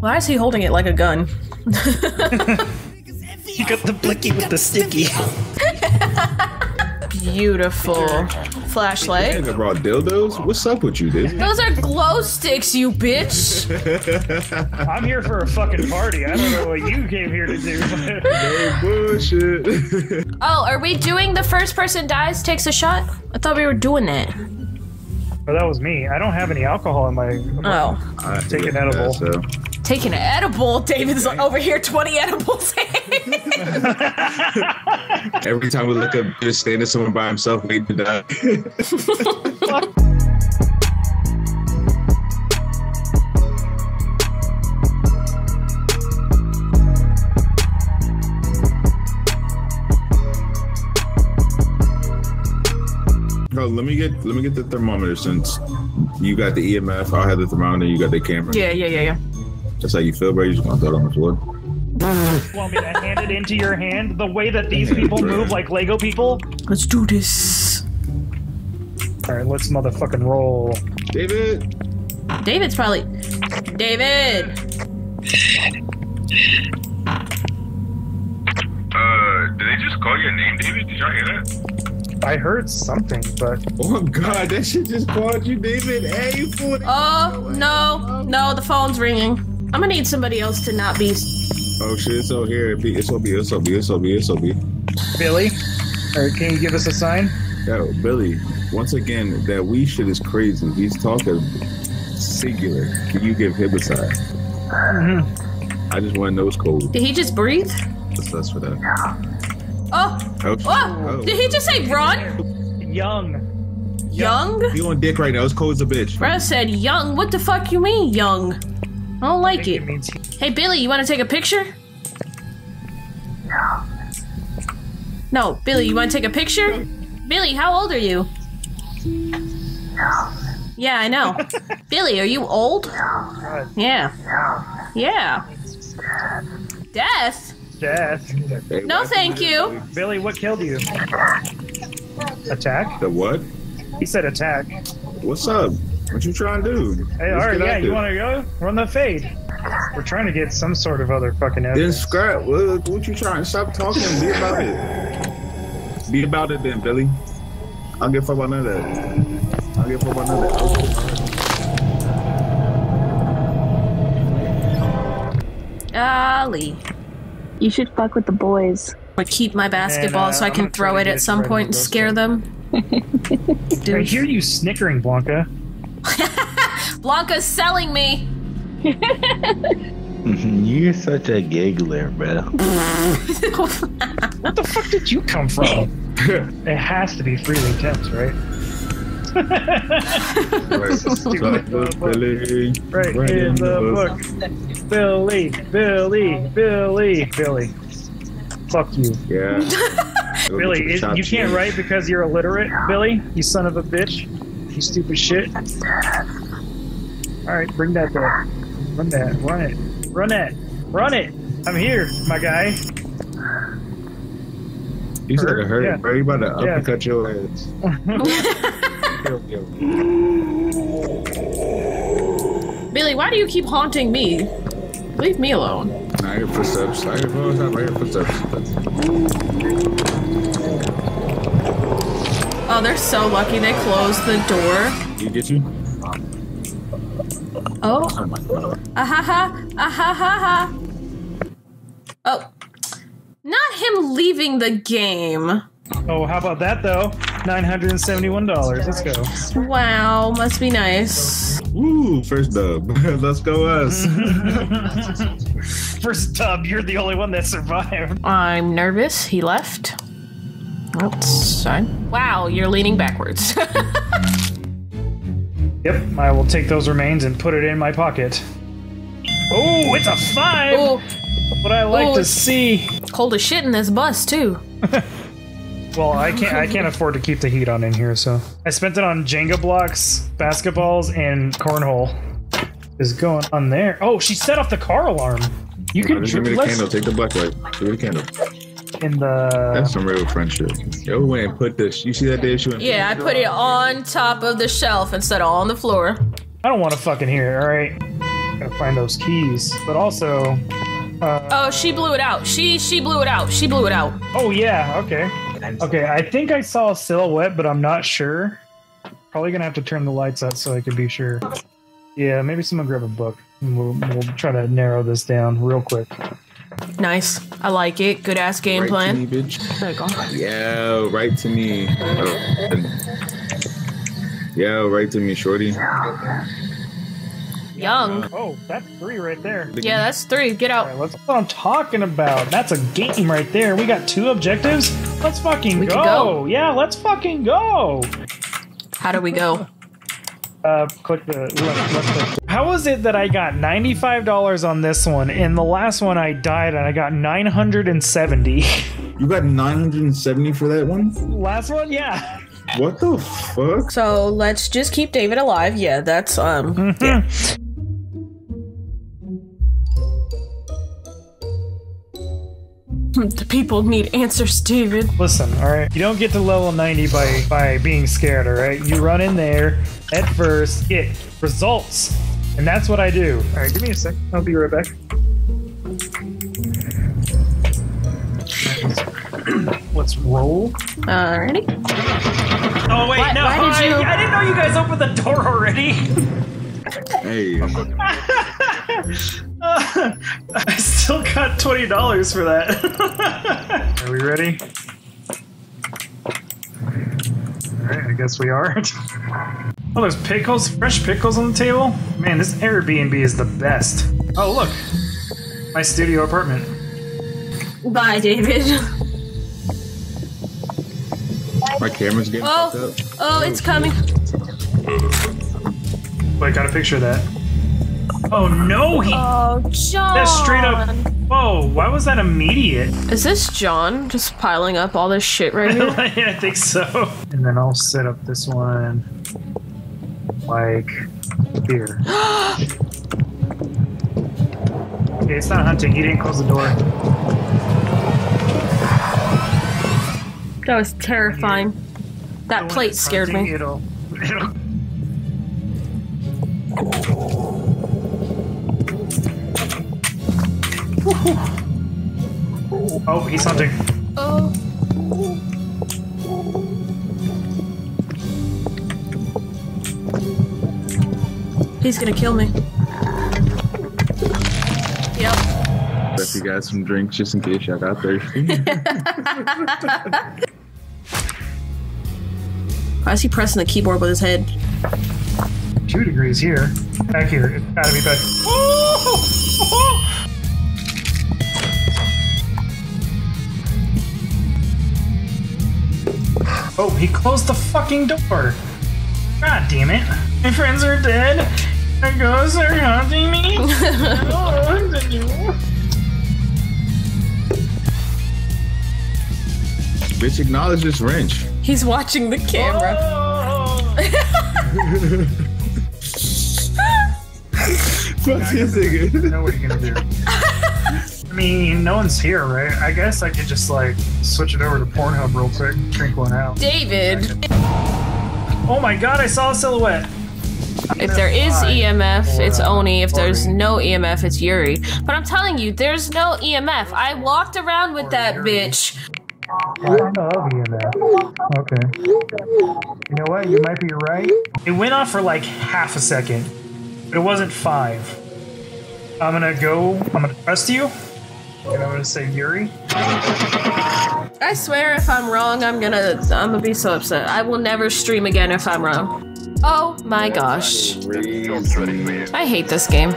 Why is he holding it like a gun? You got the blicky with the sticky. Beautiful. Flashlight. Nigga brought dildos? What's up with you, Daisy? Those are glow sticks, you bitch. I'm here for a fucking party. I don't know what you came here to do. No bullshit. Oh, are we doing the first person dies takes a shot? I thought we were doing that. but that was me. I don't have any alcohol in my. Oh. I Take an yeah, edible. so. Taking an edible. David's like, over here, 20 edibles. Every time we look up, just standing someone by himself waiting to die. Oh, let me get let me get the thermometer since you got the EMF. I'll have the thermometer. You got the camera. yeah, yeah, yeah, yeah. That's how you feel, bro. You just want to throw it on the floor. Want me to hand it into your hand the way that these people move like Lego people? Let's do this. All right, let's motherfucking roll. David. David's probably. David! Uh, did they just call your name, David? Did y'all hear that? I heard something, but Oh God, that shit just called you, David. Hey, you fool. Oh, no, no, the phone's ringing. I'm gonna need somebody else to not be. Oh shit, it's over here. It's over here. It's over here. It's over here. It's over here. Billy, or can you give us a sign? Yo, Billy, once again, that we shit is crazy. He's talking singular. Can you give him a sign? Mm-hmm. I just want to know his code. Did he just breathe? What's us for that? Oh, oh, Oh, oh, did he just say run? Young. Young? He on dick right now. His code's a bitch. Bruh said young. What the fuck you mean, young? I don't like I it. it means he- Hey, Billy, you wanna take a picture? No, No, Billy, you wanna take a picture? Billy, how old are you? No. Yeah, I know. Billy, are you old? No. Yeah. Yeah. Death? Death. Hey, No, why- thank you. Billy, what killed you? Attack? The what? He said attack. What's up? What you trying to do? Hey, Let's alright, yeah, you want to go? Run the fade. We're trying to get some sort of other fucking Then evidence. scrap. What, what you trying? Stop talking. Be about it. Be about it, then, Billy. I don't give a fuck about none of that. I don't give a fuck about none of that. Golly. You should fuck with the boys. I keep my basketball uh, so I can throw it at some point and scare them. I Dude, hear you snickering, Blanca. Blanca's selling me. Mhm, you're such a giggler, bro. What the fuck did you come from? it has to be freely tense, right? Right. Stupid Look, book. Billy. Right in the book. Billy, Billy, Billy, Billy. Fuck you. Yeah. Billy, it, you can't write because you're illiterate, Billy? You son of a bitch. You stupid shit. Alright, bring that back. Run that. Run it. Run it. Run it. I'm here, my guy. You said it hurt, Yeah. bro. You about to Yeah. uppercut your ass. Yo, yo. Billy, why do you keep haunting me? Leave me alone. I hear footsteps. I hear footsteps. I hear footsteps. Oh, they're so lucky they closed the door. You get you? Oh, Oh my god. ah ha ha, ah ha ha ha. Oh, not him leaving the game. Oh, how about that though? $971. Let's go. Wow, must be nice. Woo! First dub. Let's go us. First dub, you're the only one that survived. I'm nervous. He left. Oops, fine. Wow, you're leaning backwards. Yep, I will take those remains and put it in my pocket. Oh, it's a five! oh, What I like Oh, to it's- see. cold as shit in this bus too. Well, I can't. I can't afford to keep the heat on in here, so I spent it on Jenga blocks, basketballs, and cornhole. Is going on there? Oh, she set off the car alarm. You can Just give me the let's- candle. Take the black light. Give me the candle. In the. That's some real friendship. Yo, went and put this. You see that day she went? Yeah, I put it on top of the shelf instead of on the floor. I don't want to fucking hear. it, All right. Gotta find those keys. But also, uh, Oh, she blew it out. She she blew it out. She blew it out. oh yeah, okay. Okay, I think I saw a silhouette, but I'm not sure. Probably gonna have to turn the lights out so I can be sure. Yeah, maybe someone grab a book. And we'll, we'll try to narrow this down real quick. Nice. I like it. Good ass game Right plan. to me, bitch. There you go. Yeah, right to me. Yeah, right to me, shorty. Young. Oh, that's three right there. Yeah, that's three. Get out. right, let's what I'm talking about. That's a game right there. We got two objectives. Let's fucking go. go. Yeah, let's fucking go. How do we go? Uh, click the left, left click. How was it that I got $95 on this one and the last one I died and I got 970? You got 970 for that one? last one, yeah. What the fuck? So let's just keep David alive. Yeah, that's um. yeah. The people need answers, David. Listen, all right. You don't get to level 90 by by being scared, all right? You run in there at first, get results. And that's what I do. All right, give me a sec. I'll be right back. Let's roll. Alrighty. Oh wait, Why- no! why did I, you- I didn't know you guys opened the door already. Hey, I still got twenty dollars for that. are we ready? All right, I guess we are. Oh, there's pickles, fresh pickles on the table. Man, this Airbnb is the best. Oh, look, my studio apartment. Bye, David. my camera's getting Oh. fucked up. Oh, it's coming. Wait, got a picture of that. Oh no, he. Oh, John. That's straight up. Whoa, why was that immediate? Is this John just piling up all this shit right here? yeah, I think so. And then I'll set up this one like here. okay, it's not hunting. He didn't close the door. that was terrifying. That When plate scared hunting, me. It'll, it'll... Oh, he's hunting. Oh. He's gonna kill me. Yep. If you got some drinks just in case y'all got thirsty. Why is he pressing the keyboard with his head? Two degrees here. Back here. It's gotta be back. Oh, he closed the fucking door. God damn it. My friends are dead. My ghosts are haunting me. Bitch, acknowledge this wrench. He's watching the camera. Fuck this nigga. know what you're gonna do. I mean, no one's here, right? I guess I could just like switch it over to Pornhub real quick, drink one out. David, Oh my god, I saw a silhouette. If there is EMF, it's Oni. If there's no EMF, it's Yuri. But I'm telling you, there's no EMF. I walked around with that bitch. I don't know of EMF. Okay. You know what? You might be right. It went off for like half a second. But it wasn't five. I'm gonna go. I'm gonna trust you. And I'm gonna say Yuri. I swear, if I'm wrong, I'm gonna I'm gonna be so upset. I will never stream again if I'm wrong. Oh my gosh. I hate this game.